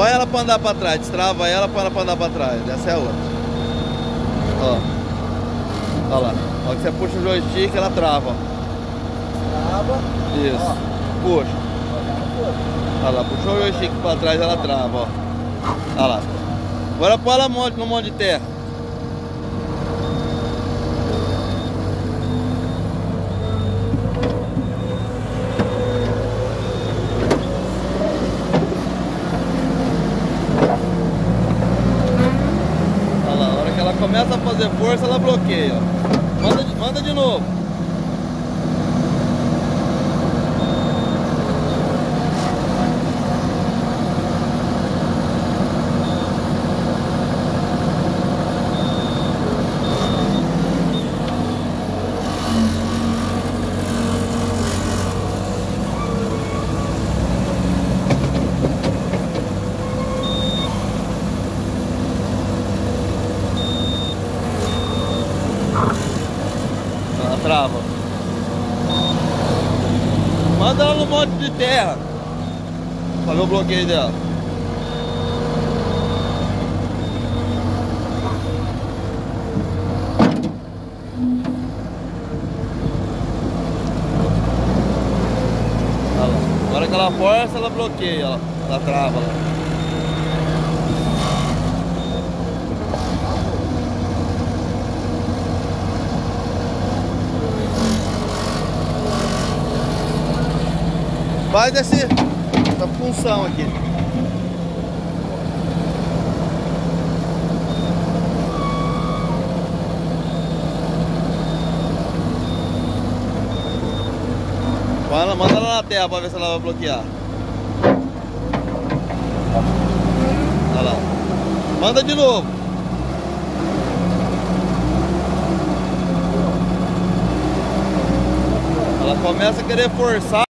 Põe ela pra andar pra trás, destrava ela, põe ela pra andar pra trás. Essa é a outra. Ó. Olha lá. Ó que você puxa o joystick, ela trava. Trava. Isso. Ó. Puxa. Olha lá, puxou o joystick pra trás, ela trava, ó. Olha lá. Agora põe ela no monte de terra. Olha lá, a hora que ela começa a fazer força, ela bloqueia. Manda, manda de novo. Ela trava. Manda ela no monte de terra. Pra ver o bloqueio dela. Olha. Agora que ela força, ela bloqueia, ela, ela trava. Lá. Faz esse, essa função aqui. Manda, manda ela na terra pra ver se ela vai bloquear. Olha lá. Manda de novo. Ela começa a querer forçar.